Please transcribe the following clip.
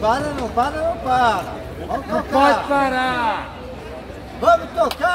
Para, não para, não para. Vamos tocar. Não pode parar. Vamos tocar.